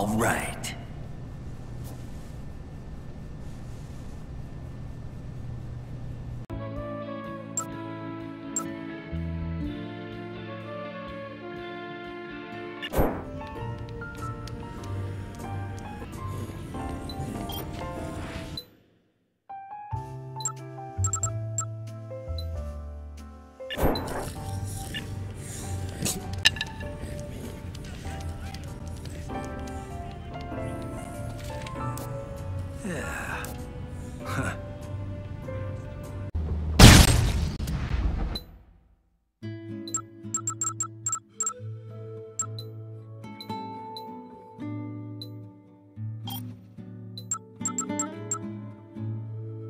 All right.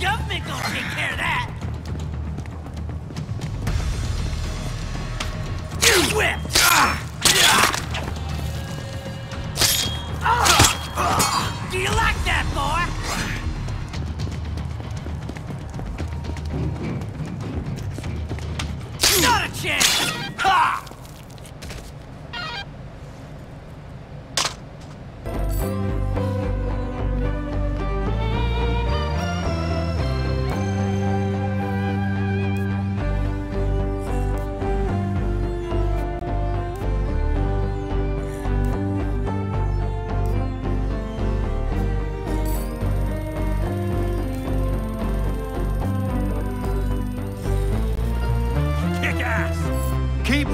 government gonna take care of that.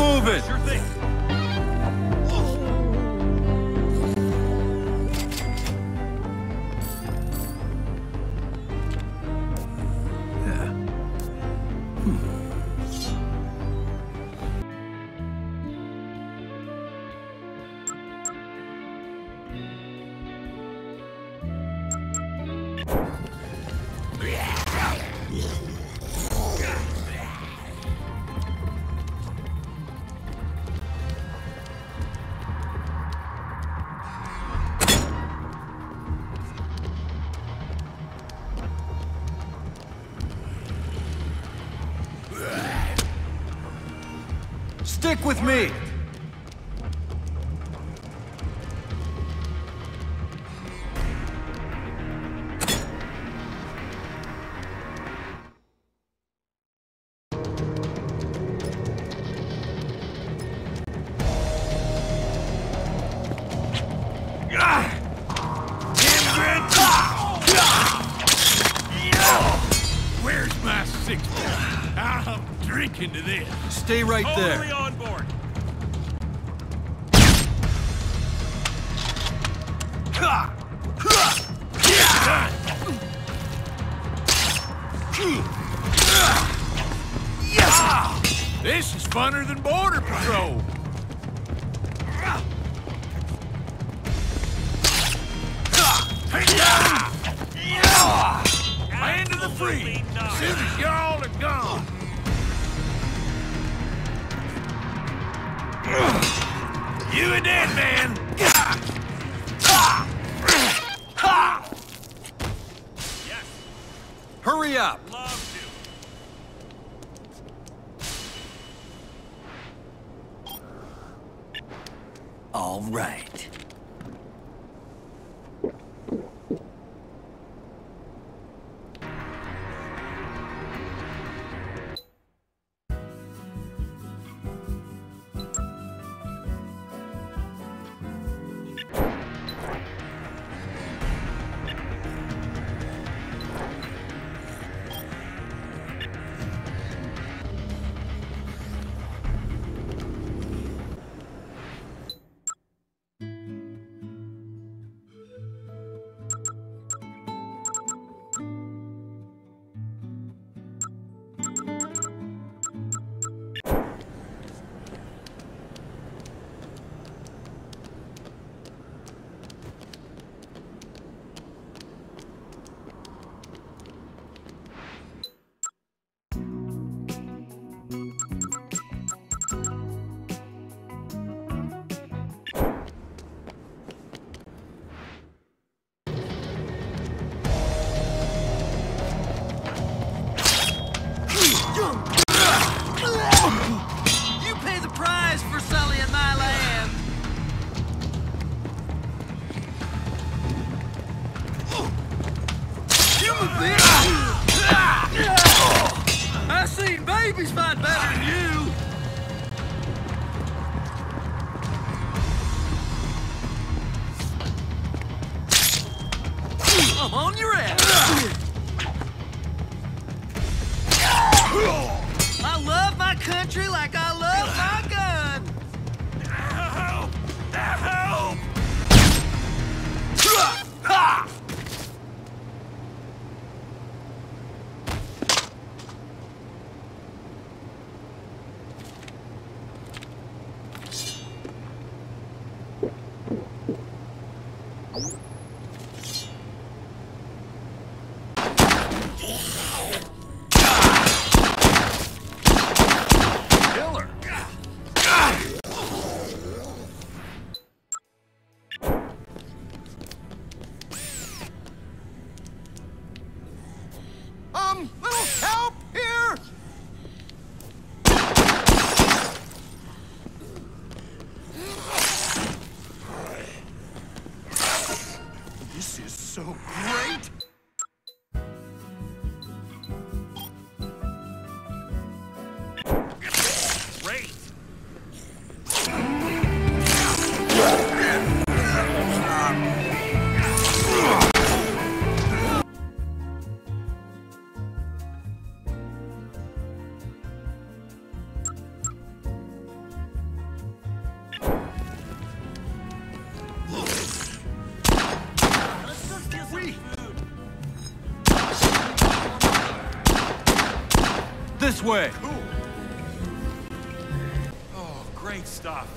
moving. Sure thing. Stick with me! I'm drinking to this. Stay right Totally there. on board. Ah! This is funner than Border Patrol. Hurry up. All right. On your ass. Food. This way. Oh, great stuff.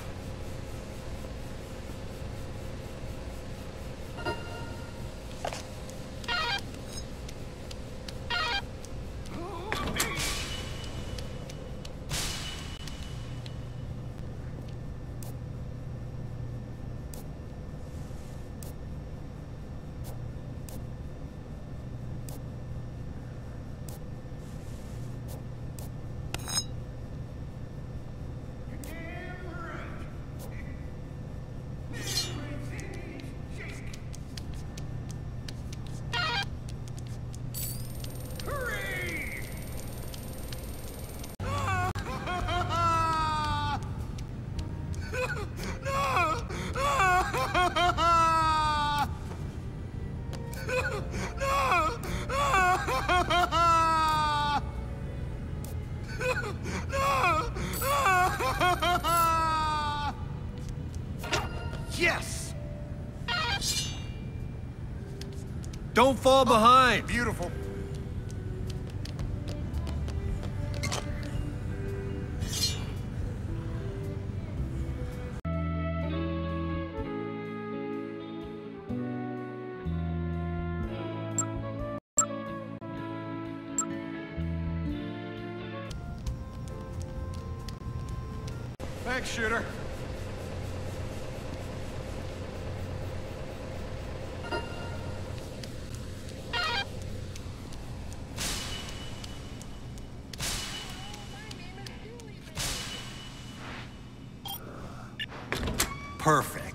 Don't fall oh, behind. Beautiful. Thanks, shooter. perfect.